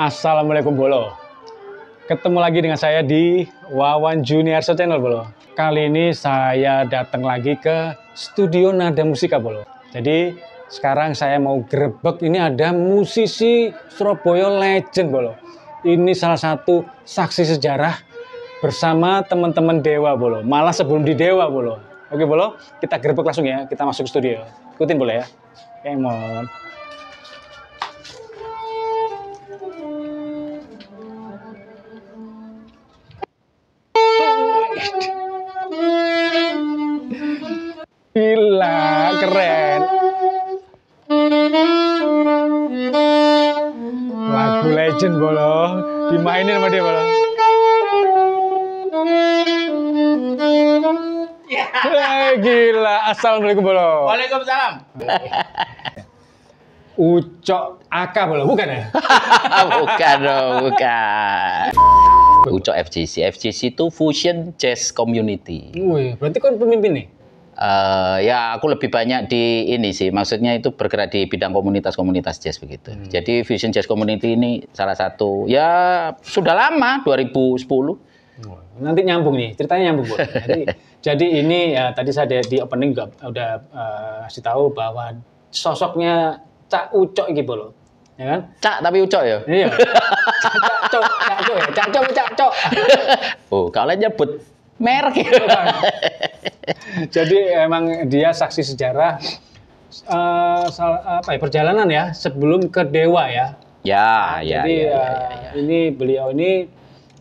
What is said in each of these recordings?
Assalamualaikum Bolo. Ketemu lagi dengan saya di Wawan Junior Channel Bolo. Kali ini saya datang lagi ke studio Nada Musika Bolo. Jadi sekarang saya mau grebek ini ada musisi Surabaya legend Bolo. Ini salah satu saksi sejarah bersama teman-teman Dewa Bolo. Malah sebelum di Dewa Bolo. Oke Bolo, kita grebek langsung ya. Kita masuk studio. Ikutin boleh ya. Come on. Keren. Lagu legend bolo, dimainin sama dia bolo. Eh, gila, assalamualaikum bolo. Waalaikumsalam. Ucok Aka bolo, bukan ya? bukan dong, bukan. Ucok FGC. FGC itu Fusion Jazz Community. Wih, berarti kan pemimpin nih? Eh, ya aku lebih banyak di ini sih, maksudnya itu bergerak di bidang komunitas-komunitas jazz begitu. Jadi Fusion Jazz Community ini salah satu ya sudah lama 2010. Nanti nyambung nih, ceritanya nyambung. Bu. Jadi, jadi ini ya tadi saya di- opening juga udah eh, kasih tahu bahwa sosoknya Cak Ucok gitu loh. Ya kan? Cak tapi Ucok ya. Iya. Cak Cok, Cak Cok ya, Cak Cok, Cak Cok. Oh, kalau nyebut merek ya. Jadi emang dia saksi sejarah eh, sal- apa ya perjalanan ya sebelum ke Dewa ya. ya, ya, Jadi ya, ya, eh, ya. ini beliau ini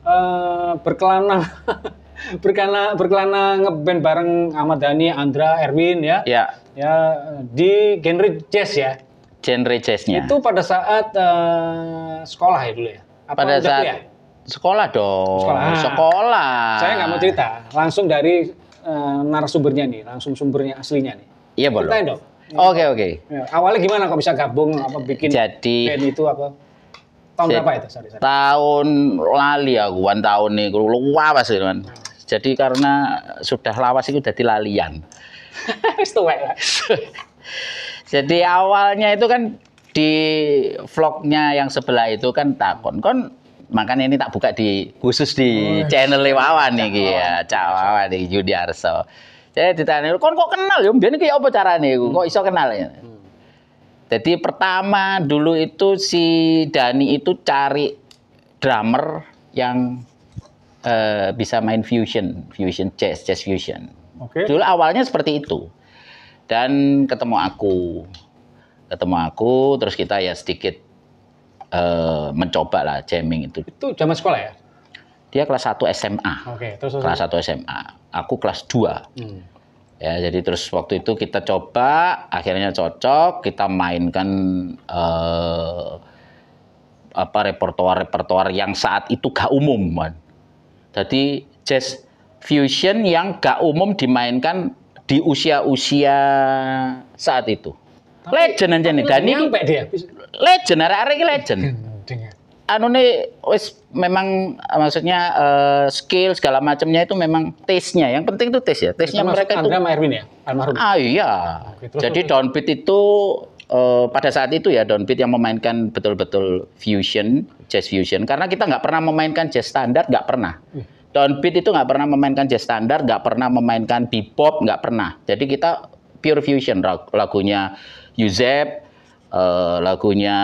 eh, berkelana berkelana berkelana ngeband bareng Ahmad Dhani, Andra, Erwin ya. Ya, Ya di genre jazz ya. genre jazznya. Itu pada saat eh, sekolah ya dulu ya. Apa pada saat kuliah? Sekolah dong. Sekolah. Sekolah. Saya nggak mau cerita, langsung dari eh, narasumbernya nih, langsung sumbernya aslinya nih. Iya, boleh. Ceritain dong. Oke, oke. Ya, awalnya gimana kok bisa gabung apa bikin Jadi band itu apa? Tahun berapa itu? Sorry, sorry. tahun lali aku kan tahun nih lawas gitu kan. Jadi karena sudah lawas itu jadi lalian. Jadi awalnya itu kan di vlognya yang sebelah itu kan takon kon makanya ini tak buka di khusus di channel Wawan nih ya Cak Wawan di Yudi Arso. Jadi ditanya kon kok kenal ya mbiyen iki apa carane kok iso kenal ya. Jadi pertama dulu itu si Dani itu cari drummer yang eh, bisa main fusion, fusion jazz, jazz fusion. Oke. Dulu awalnya seperti itu. Dan ketemu aku. Ketemu aku, terus kita ya sedikit eh, mencoba lah jamming itu. Itu zaman sekolah ya? Dia kelas 1 SMA. Oke, terus terus. Kelas 1 SMA. Aku kelas 2. Hmm. Ya, jadi terus waktu itu kita coba, akhirnya cocok, kita mainkan eh, apa repertoar-repertoar yang saat itu gak umum, man. Jadi jazz fusion yang gak umum dimainkan di usia-usia saat itu. Legend aja nih, Dani dia. legend, arek-arek iki legend. Dengan anu nih wis memang maksudnya eh, skill segala macamnya itu memang taste-nya. Yang penting itu taste ya. Taste-nya Termasuk mereka itu Andra sama Erwin ya? Almarhum. Ah iya. Oke, terus- Jadi downbeat itu eh, pada saat itu ya downbeat yang memainkan betul-betul fusion, jazz fusion. Karena kita nggak pernah memainkan jazz standar, nggak pernah. Downbeat itu nggak pernah memainkan jazz standar, nggak pernah memainkan bebop, nggak pernah. Jadi kita pure fusion Lag- lagunya Yuzep, eh, lagunya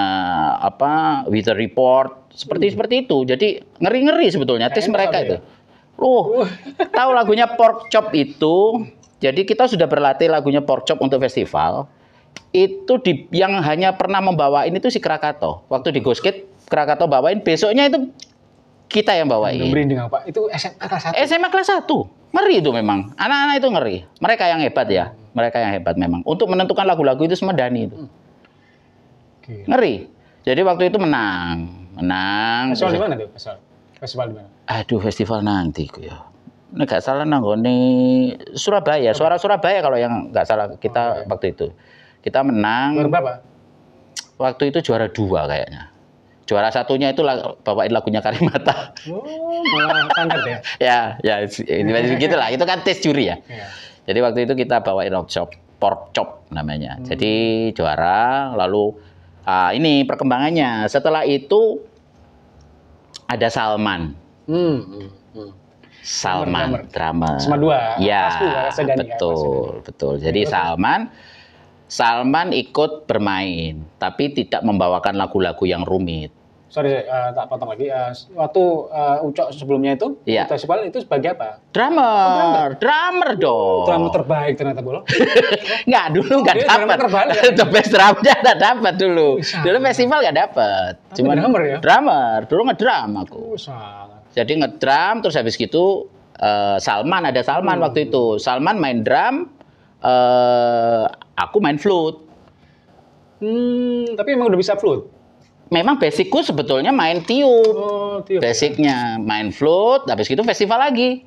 apa Weather Report, seperti seperti itu. Jadi ngeri-ngeri sebetulnya tes mereka itu. Loh, tahu lagunya Pork Chop itu? Jadi kita sudah berlatih lagunya Pork Chop untuk festival. Itu di, yang hanya pernah membawain itu si Krakato. Waktu di Goskit, Krakato bawain, besoknya itu kita yang bawain. merinding apa? Itu SMA kelas 1. SMA kelas 1. Ngeri itu memang. Anak-anak itu ngeri. Mereka yang hebat ya. Mereka yang hebat memang. Untuk menentukan lagu-lagu itu semua Dani itu. Oke. Ngeri. Jadi waktu itu menang. Menang. Festival di mana tuh? Festival. Festival di mana? Aduh festival nanti ya. Nek gak salah nanggone Surabaya, suara Surabaya kalau yang nggak salah kita waktu itu. Kita menang. berapa? Waktu itu juara dua kayaknya. Juara satunya itu bawain lagunya Karimata. Oh, malah standar ya. ya, ya ini gitu lah. Itu kan tes juri ya. Iya. Jadi waktu itu kita bawain rock chop, pork chop namanya. Jadi juara, lalu ah, ini perkembangannya. Setelah itu ada Salman. Hmm. hmm, hmm. Salman, drama. Sama dua. Ya, kan, betul, betul. Jadi Salman, Salman ikut bermain, tapi tidak membawakan lagu-lagu yang rumit. Sorry, uh, tak potong lagi. Uh, waktu uh, Ucok sebelumnya itu, Iya. festival itu sebagai apa? Drummer, drummer dong. Drama terbaik ternyata bolo. Nggak dulu nggak dia drummer dapat. The best drumnya nggak dapat dulu. Bisa. Dulu festival nggak dapat. Tapi drummer ya? Drummer, dulu ngedrum aku. Oh, sangat. Jadi ngedrum terus habis gitu eh, Salman ada Salman Hmm. waktu itu. Salman main drum, eh aku main flute. Hmm, tapi emang udah bisa flute. Memang basicku sebetulnya main tiup. Oh, tiup. Basicnya main flute, habis gitu festival lagi.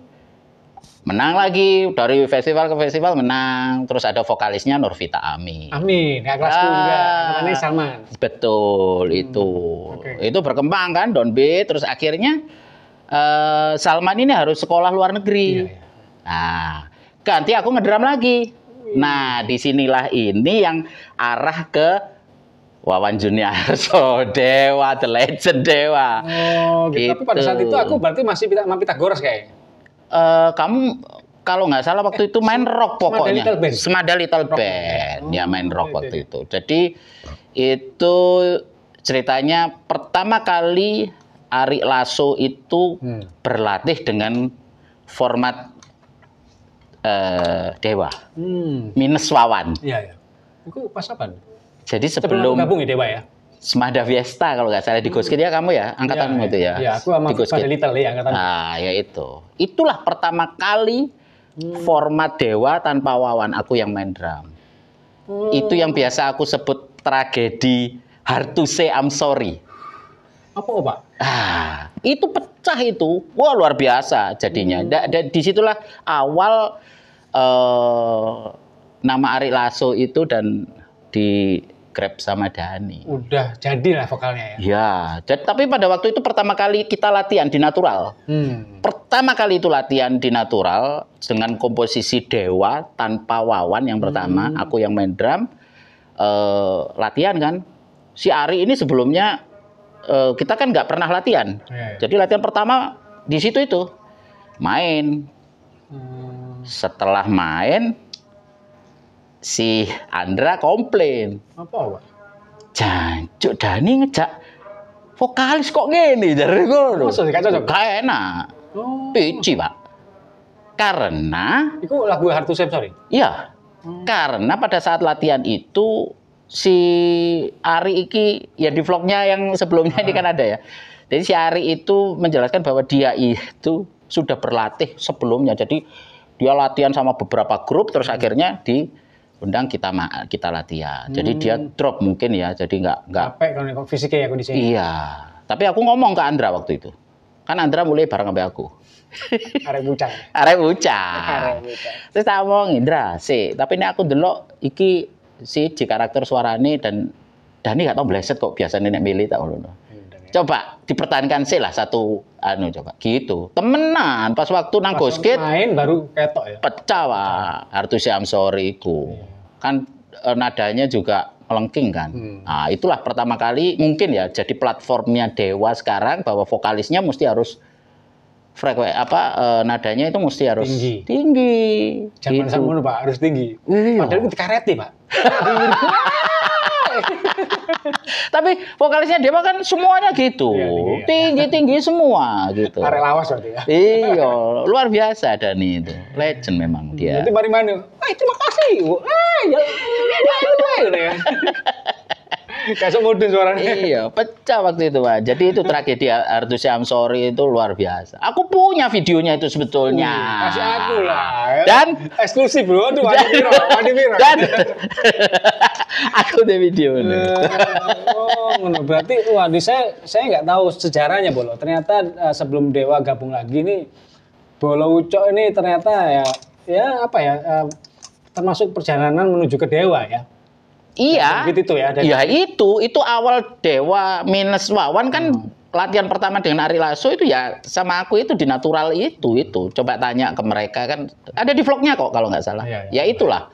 Menang lagi dari festival ke festival menang. Terus ada vokalisnya Norvita Ami. Amin, ya kelasku Ah. juga. Namanya Salman. Betul itu. oke. Itu berkembang kan downbeat terus akhirnya eh, Salman ini harus sekolah luar negeri. Iya, iya. Nah, ganti aku ngedram lagi. Nah, di sinilah ini yang arah ke Wawan Juniarso, Dewa, The Legend Dewa. Oh, gitu. Tapi pada saat Gitu. itu aku berarti masih Pita- Pitagoras kayaknya. Eh, kamu kalau nggak salah waktu itu main rock Semada pokoknya. Little Band. Semada Little Rock Band. band. Ya Oh, main rock waktu itu. Jadi itu ceritanya pertama kali Ari Lasso itu Hmm. berlatih dengan format eh, Dewa Hmm. minus Wawan. Iya, iya. Itu pas apa? Jadi Sebelum sebelum gabung ya Dewa ya? Semada Fiesta kalau nggak salah di Ghost Kid ya kamu ya angkatanmu Iya, itu ya. Iya, aku sama pada Kid. Little ya angkatan. Nah, ya itu. Itulah pertama kali format Dewa tanpa Wawan aku yang main drum. Oh. Itu yang biasa aku sebut tragedi Hard to say I'm sorry. Apa, Pak? Ah, itu pecah itu. Wah, luar biasa jadinya. Da, da- di situlah awal eh, nama Ari Lasso itu dan di grab sama Dani. Udah jadilah vokalnya ya. Ya, dan- tapi pada waktu itu pertama kali kita latihan di natural. Hmm. Pertama kali itu latihan di natural dengan komposisi Dewa tanpa Wawan yang pertama, aku yang main drum. eh, latihan kan. Si Ari ini sebelumnya eh, kita kan nggak pernah latihan. Iya, iya. Jadi latihan pertama di situ itu main. Hmm. Setelah main si Andra komplain. Apa, Pak? Jancuk Dani ngejak vokalis kok ngene jare ngono. Gak cocok? Gak enak. Oh. Pici, Pak. Karena Itu lagu Hard to Sorry. ya, karena pada saat latihan itu si Ari iki ya di vlognya yang sebelumnya ini kan ada ya. Jadi si Ari itu menjelaskan bahwa dia itu sudah berlatih sebelumnya. Jadi dia latihan sama beberapa grup terus akhirnya diundang kita kita latihan. Jadi dia drop mungkin ya. Jadi nggak nggak Capek kalau fisiknya ya kondisinya. Iya, tapi aku ngomong ke Andra waktu itu. Kan Andra mulai bareng sama aku. Arek bucang. Arek bucang. Terus tak ngomong Indra, sih, tapi ini aku delok iki si di karakter suarane dan Dani gak tau bleset kok biasanya nek milih tak ngono. Coba dipertahankan sih lah satu anu coba gitu. Temenan pas waktu nang Kid Main baru ketok ya. pecah wah. Artus I'm sorry ku. Kan eh, nadanya juga melengking kan. Hmm. Nah, itulah pertama kali mungkin ya jadi platformnya Dewa sekarang bahwa vokalisnya mesti harus frekuensi apa eh, nadanya itu mesti harus Tinggi. tinggi. Jangan Gitu. sama Pak, harus tinggi. Iya. Padahal itu dikareti, Pak. Tapi vokalisnya Dewa kan semuanya gitu. Iya, tinggi, ya. Tinggi-tinggi semua gitu. Arek lawas berarti ya. Iya, luar biasa Dani itu. Legend memang dia. Jadi mari mana? Eh, terima kasih. Eh, ya. Kayak mudun suaranya. iya, pecah waktu itu, Pak. Jadi itu tragedi Artus I'm Sorry itu luar biasa. Aku punya videonya itu sebetulnya. Kasih aku lah. ya. Dan eksklusif loh. Aduh, Wadi Piro, Wadi Piro. dan aku ada videonya. oh, ngono. berarti wah di saya saya nggak tahu sejarahnya Bolo. Ternyata eh, sebelum Dewa gabung lagi nih Bolo Ucok ini ternyata ya ya apa ya eh, termasuk perjalanan menuju ke Dewa ya. Iya. Gitu itu ya. dari- Ya itu, itu awal Dewa minus Wawan kan Hmm. latihan pertama dengan Ari Lasso itu ya sama aku itu di natural itu itu. Coba tanya ke mereka kan ada di vlognya kok kalau nggak salah. Iya, Ya iya. itulah.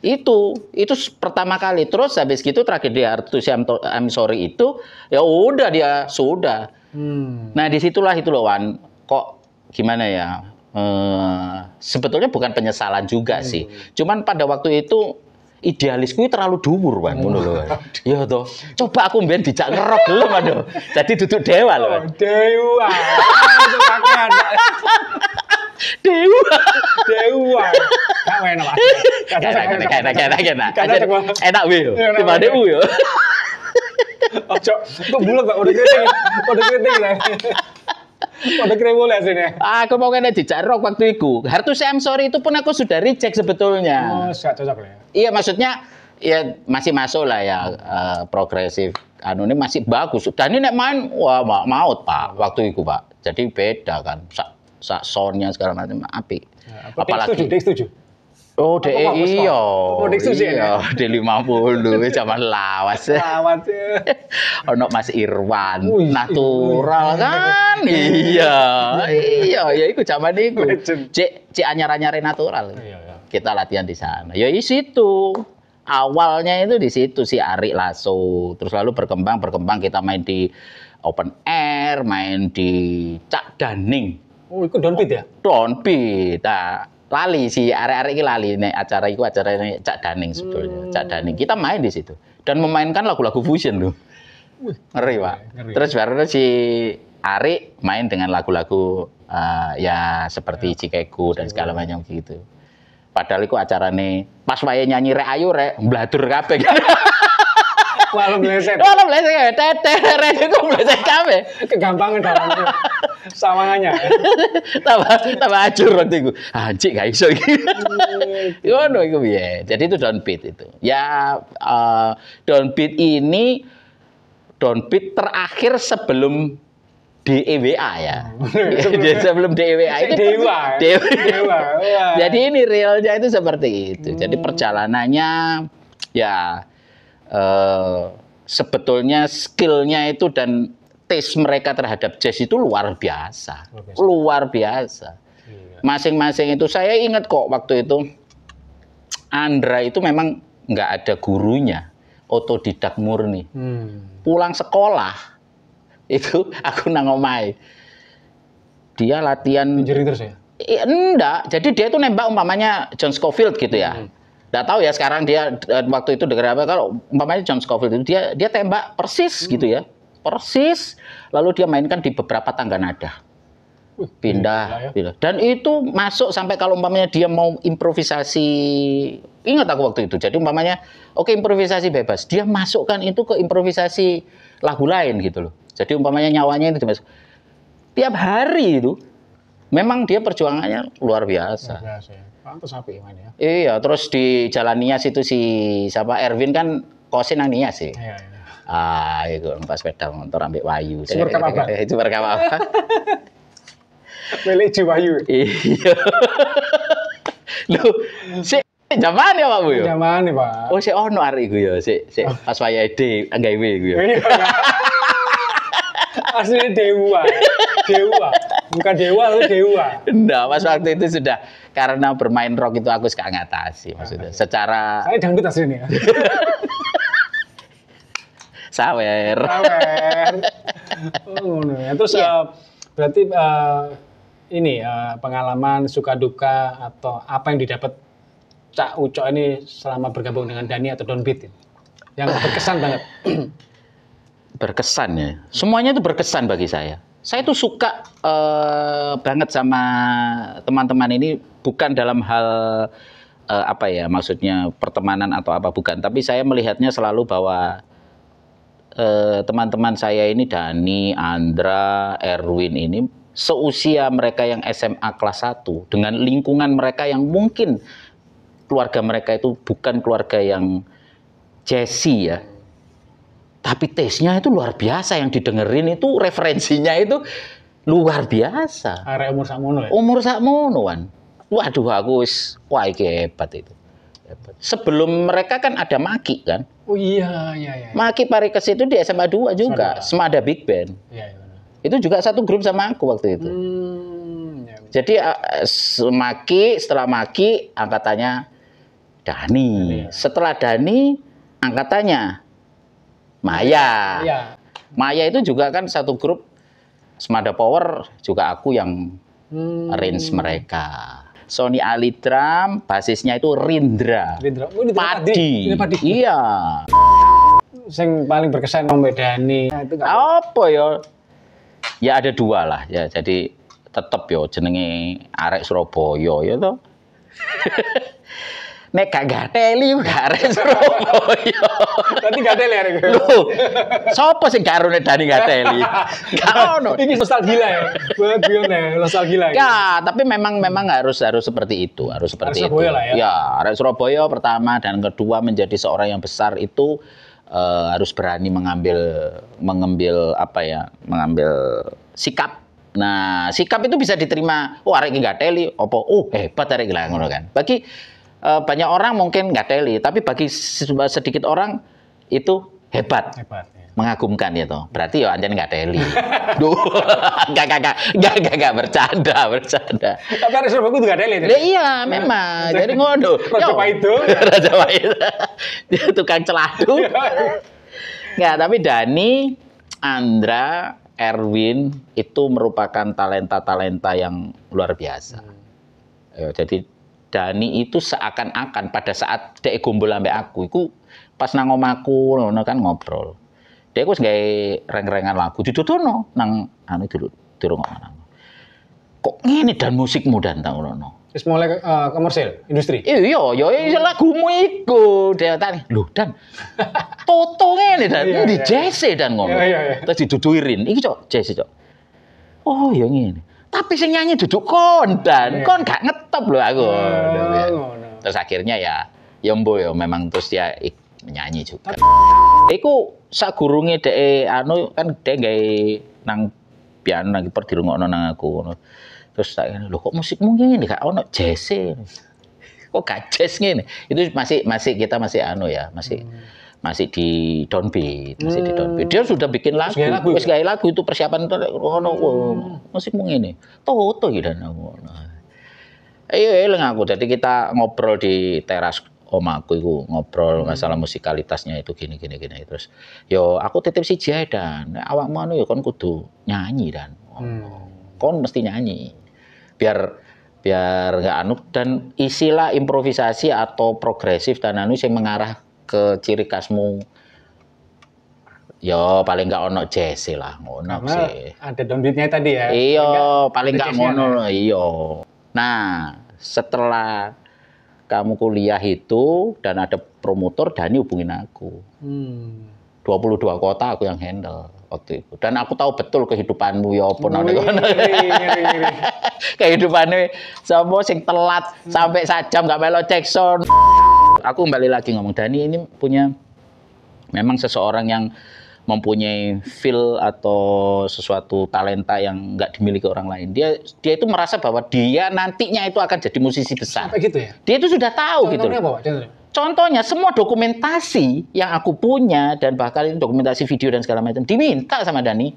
Itu itu pertama kali terus habis gitu tragedi Artus I'm, sorry itu ya udah dia sudah Hmm. Nah di situlah itu loh Wan, kok gimana ya? Eh, sebetulnya bukan penyesalan juga sih. Cuman pada waktu itu idealisku itu terlalu dhuwur Wan, ngono lho. Ya toh. Coba aku mbiyen dijak ngerok gelem aduh. Jadi duduk dewa lho. Oh, Dewa. Dewa. Dewa. Enak. Enak, enak, enak, enak, enak. Enak. Iya, enak, Tiba enak. u yo. Ojo, kok bulat Pak udah kriting. Udah kriting lah. Udah kremul sini. Aku mau kena dijak rok waktu itu. Hartu I'm sorry itu pun aku sudah reject sebetulnya. Oh, gak cocok lah ya. Iya maksudnya ya masih masuk lah ya eh, progresif. Anu ini masih bagus. Dan ini nek main wah ma- maut pak waktu itu pak. Jadi beda kan. Sak sak soundnya segala macam api. Ya, apa, Dik setuju, setuju. Oh, DE iya. Ya, Iya, D50 zaman lawas. Lawat ya. Ono Mas Irwan, Wih, natural kan? iya. Iya, ya iku zaman iku. Cek cek anyar-anyare natural. Iya, iya. Kita latihan di sana. Ya di situ. Awalnya itu di situ si Ari Lasso. Terus lalu berkembang berkembang kita main di open air, main di Cak Daning. Oh, itu downbeat ya? Downbeat. Nah, lali si arek-arek iki lali nek acara iku acara ini Cak Daning sebetulnya. Cak Daning. Kita main di situ dan memainkan lagu-lagu fusion loh. Ngeri, Pak. ngeri. Terus baru si Ari main dengan lagu-lagu eh, ya seperti Cikeku dan segala macam gitu. Padahal itu acarane pas wae nyanyi rek ayu rek bladur kabeh. Malah meleset. Ora mleset kabeh. Tete rek iku mleset kabeh. Kegampangan dalamnya. Sawangannya. tambah tambah acur waktu itu. Anjing gak iso iki. Ngono iku piye. Jadi itu downbeat itu. Ya eh, downbeat ini downbeat terakhir sebelum DEWA ya. Sebelum DEWA itu Dewa. ya? Dewa. Jadi ini realnya itu seperti itu. Jadi perjalanannya ya eh, sebetulnya skillnya itu dan taste mereka terhadap jazz itu luar biasa. Luar biasa. Iya. Masing-masing itu saya ingat kok waktu itu Andra itu memang nggak ada gurunya, otodidak murni. Hmm. Pulang sekolah itu aku nang omahe. Dia latihan Injury terus ya? Iya, enggak. Jadi dia itu nembak umpamanya John Scofield gitu ya. Enggak tahu ya sekarang dia eh, waktu itu dengar apa kalau umpamanya John Scofield itu dia dia tembak persis gitu ya. Persis. Lalu dia mainkan di beberapa tangga nada. Pindah, ya. pindah. Dan itu masuk sampai kalau umpamanya dia mau improvisasi ingat aku waktu itu. Jadi umpamanya oke improvisasi bebas. Dia masukkan itu ke improvisasi lagu lain gitu loh. Jadi umpamanya nyawanya itu dimasuk. Tiap hari itu memang dia perjuangannya luar biasa. Luar biasa ya. Pantes api gimana ya? Iya, terus di Jalan Nias itu si siapa Erwin kan kosin nang Nias sih. Iya, iya. Ah, itu pas sepeda motor ambil Wayu. Super. Itu super Kapapa. Milik Jiwayu. Iya. Lu si zaman ya Pak Bu ya? Zaman nih, Pak. Oh, si ono arek iku ya, si si pas wayahe D nggawe iku ya. Iya. Aslinya dewa. Dewa. Bukan dewa, lu dewa. Enggak, pas waktu itu sudah karena bermain rock itu aku suka ngatasi maksudnya. Secara Saya dangdut aslinya. sawer. Sawer. Oh, ya. Terus Iya. eh, berarti eh, ini eh, pengalaman suka duka atau apa yang didapat Cak Ucok ini selama bergabung dengan Dani atau Downbeat ini? Yang berkesan banget. berkesan ya. Semuanya itu berkesan bagi saya. Saya tuh suka eh, banget sama teman-teman ini bukan dalam hal eh, apa ya maksudnya pertemanan atau apa bukan, tapi saya melihatnya selalu bahwa eh, teman-teman saya ini Dani, Andra, Erwin ini seusia mereka yang SMA kelas 1 dengan lingkungan mereka yang mungkin keluarga mereka itu bukan keluarga yang Jesse ya, tapi tesnya itu luar biasa yang didengerin itu referensinya itu luar biasa. Area umur sakmono ya. Umur sakmono wan. Waduh aku wis wah iki hebat itu. Sebelum mereka kan ada Maki kan. Oh iya, iya, iya. Maki Parikes itu di SMA 2 juga, SMA Semada Big Band. Iya, iya. Itu juga satu grup sama aku waktu itu. Hmm, ya. Jadi eh, s- Maki setelah Maki angkatannya Dani. Dani, ya. Setelah Dani angkatannya Maya. Iya. Maya itu juga kan satu grup Semada Power juga aku yang Hmm. arrange mereka. Sony Ali Drum, basisnya itu Rindra. Rindra. Oh, ini Padi. Padi. Ini Padi. Iya. Sing paling berkesan Om Dani. Nah, itu Apa ya? Ya ada dua lah ya. Jadi tetep yo jenenge arek Surabaya ya toh. Nek gak gateli gak arek Surabaya. Berarti gak ada ya. Rek? Loh, sapa sing gak arune Dani gateli? Gak ono. Ini nostalgia ya. Buat Bion ya, nostalgia. Ya, tapi memang memang harus harus seperti itu, harus seperti Arek itu. lah ya. arek Surabaya pertama dan kedua menjadi seorang yang besar itu eh, harus berani mengambil mengambil apa ya, mengambil sikap. Nah, sikap itu bisa diterima. Oh, arek iki nggak teli, opo? Oh, hebat arek iki ngono kan. Bagi eh, banyak orang mungkin nggak teli, tapi bagi se- sedikit orang itu hebat Hebat. ya. mengagumkan ya toh. Berarti ya anjani nggak teli. Duh, nggak nggak nggak nggak nggak nggak bercanda bercanda. Tapi Surabaya itu gak ada ya. Iya memang. Jadi ngono. Raja Yo. Paido. Raja Paido. Dia tukang celadu. Nggak, tapi Dani, Andra, Erwin itu merupakan talenta-talenta yang luar biasa. Ya, jadi Dani itu seakan-akan pada saat dia gombol ambek aku, itu pas nang omaku ngono kan ngobrol. Dia wis gawe reng-rengan lagu didudono nang anu dulu dirungokno. Kok ngene dan musikmu dan tak ngono. Terus mulai eh, komersil, industri. Iya, ya iya lagumu iku. Dia tani, lho dan toto ngene dan Iya, di iya. jese dan ngono. Iya, iya, iya. Terus diduduirin, iki cok jese cok. Oh, ya ngene. Tapi sing nyanyi duduk kon dan Iya. kon gak ngetop lho aku. Oh, ngono. Terus akhirnya ya ya mbo ya memang terus dia ik, nyanyi juga. Iku sagurunge dhek anu kan dhek gawe nang piano nang kiper dirungokno nang aku ngono. Terus tak lho kok musikmu ngene gak ono jazz Kok gak jazz ngene? Itu masih masih kita masih anu ya, masih masih di downbeat, masih di downbeat. Dia sudah bikin lagu, wis ya? gawe lagu itu persiapan itu ngono, wah, musikmu ngene. Toto iki dan ngono. Ayo eling aku. Jadi kita ngobrol di teras omaku itu ngobrol masalah musikalitasnya itu gini gini gini terus yo aku titip si dan awak anu yo kon kudu nyanyi dan Hmm. kon mesti nyanyi biar biar nggak anu dan isilah improvisasi atau progresif dan anu yang mengarah ke ciri khasmu yo paling nggak ono jazz lah ngono sih ada downbeatnya tadi ya. Iya, Sehingga paling nggak ngono ya. loh, iya. Nah, setelah kamu kuliah itu dan ada promotor, Dani hubungin aku. Hmm. 22 kota aku yang handle waktu itu. Dan aku tahu betul kehidupanmu ya apa nang ngeri, ngeri. Kehidupannya sama sing telat sampai sajam nggak melo cek sound. Aku kembali lagi ngomong Dani ini punya memang seseorang yang mempunyai feel atau sesuatu talenta yang nggak dimiliki orang lain. Dia dia itu merasa bahwa dia nantinya itu akan jadi musisi besar. Sampai gitu ya. Dia itu sudah tahu gitu. Contohnya loh. apa? Contohnya? Contohnya semua dokumentasi yang aku punya dan bahkan ini dokumentasi video dan segala macam diminta sama Dani.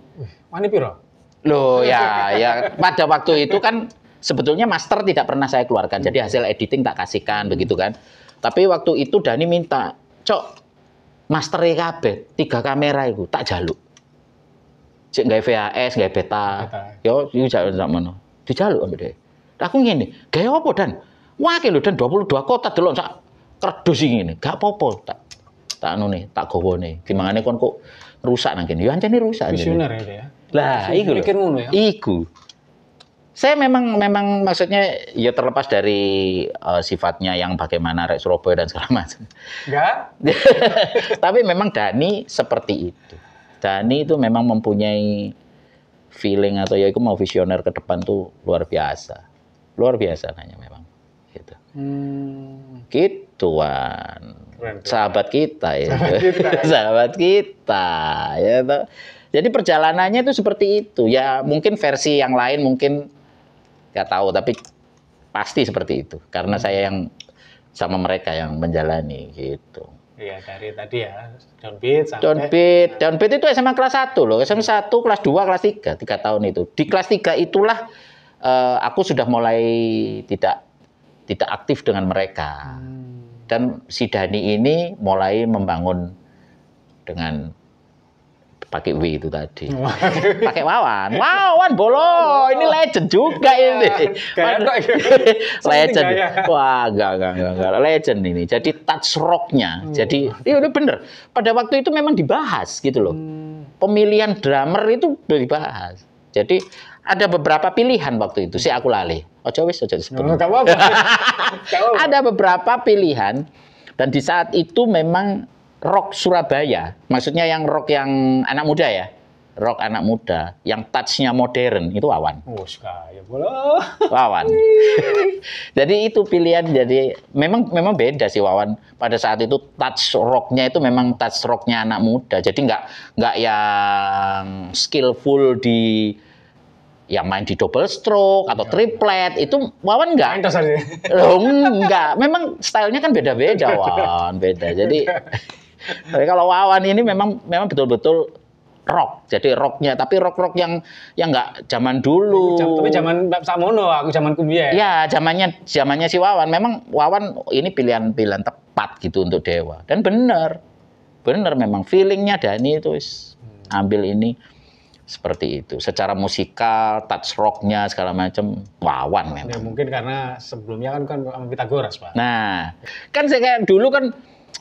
Mani piro? Loh ya ya pada waktu itu kan sebetulnya master tidak pernah saya keluarkan. Jadi hasil editing tak kasihkan begitu kan. Tapi waktu itu Dani minta, "Cok, master kabeh tiga kamera itu tak jaluk." Cek gawe VHS, gawe beta. Beta. Yo, iku jaluk sak mono. Dijaluk ambek dhewe. Aku ngene, gawe apa dan? Wah, lho dan 22 kota delok sak kerdus iki ngene. Gak apa-apa tak tak anu nih, tak gowone. Timangane kon kok rusak nang kene. Ya ancene rusak. Visioner ya ya. Lah, iku lho. Ya. Iku. Saya memang memang maksudnya ya terlepas dari eh, sifatnya yang bagaimana Rek Surabaya dan segala macam. Enggak? Tapi memang Dani seperti itu. Dani itu memang mempunyai feeling atau ya itu mau visioner ke depan tuh luar biasa. Luar biasa nanya memang. Gitu. Hmm. Gituan. Keren, keren. Sahabat kita ya. Sahabat kita. Sahabat kita ya. Jadi perjalanannya itu seperti itu. Ya mungkin versi yang lain mungkin nggak tahu tapi pasti seperti itu karena saya yang sama mereka yang menjalani gitu. Iya, dari tadi ya. Downbeat sampai Downbeat, downbeat itu SMA kelas 1 loh. SMA 1, kelas 2, kelas 3, 3 tahun itu. Di kelas 3 itulah eh, aku sudah mulai tidak tidak aktif dengan mereka. Hmm. Dan si Dani ini mulai membangun dengan pakai W itu tadi. pakai Wawan. Wawan Bolo, ini legend juga ini. Ya. legend. Wah, enggak, enggak, enggak, enggak. Legend ini. Jadi touch rocknya. Jadi, iya udah bener. Pada waktu itu memang dibahas gitu loh. Pemilihan drummer itu udah dibahas. Jadi ada beberapa pilihan waktu itu. Si aku lali. Ojo wis, ojo disebut. Oh, apa-apa. Ada beberapa pilihan dan di saat itu memang rock Surabaya, maksudnya yang rock yang anak muda ya, rock anak muda, yang touch-nya modern itu Wawan, Oh, bola. Wawan. jadi itu pilihan. Jadi memang memang beda sih Wawan. Pada saat itu touch rocknya itu memang touch rocknya anak muda. Jadi nggak nggak yang skillful di yang main di double stroke atau triplet itu Wawan nggak. Main enggak, memang stylenya kan beda-beda, Wan, beda. Jadi, tapi kalau Wawan ini memang memang betul-betul rock. Jadi rocknya, tapi rock-rock yang yang enggak zaman dulu. Tapi zaman Samono, aku zaman kumbia ya. Ya, zamannya zamannya si Wawan. Memang Wawan ini pilihan-pilihan tepat gitu untuk Dewa. Dan bener, bener memang feelingnya Dani itu wis ambil ini seperti itu. Secara musikal, touch rocknya segala macam Wawan memang. Ya, mungkin karena sebelumnya kan kan Pitagoras, Pak. Nah, kan saya kayak dulu kan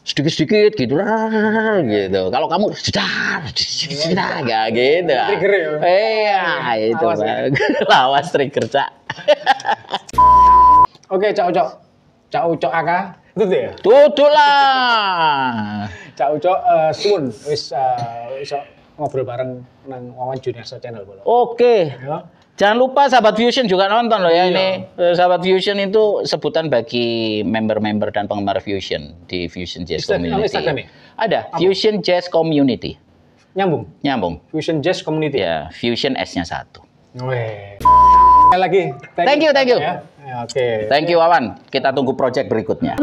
sedikit-sedikit gitu, rrrr, gitu. Kalau kamu jedar, jedar, nggak gitu. Trigger ya? Iya, itu ya. Bang. Lawas trigger cak. Oke, Cak Ucok. Cak Ucok Aka. Itu ya. Tutup lah. Cak Ucok eh suwun wis eh, ngobrol bareng nang Wawan Junior So Channel bola. Oke. Ya. Jangan lupa sahabat Fusion juga nonton loh ya Iya. ini. Eh, Sahabat Fusion itu sebutan bagi member-member dan penggemar Fusion di Fusion Jazz Insta- Community. Instagram ya? Ada Fusion Jazz Community. Nyambung. Nyambung. Fusion Jazz Community. Ya, Fusion S-nya satu. Weh. Lagi. Thank you, thank you. Ya. Ya, Oke. Thank you Wawan. Kita tunggu project berikutnya.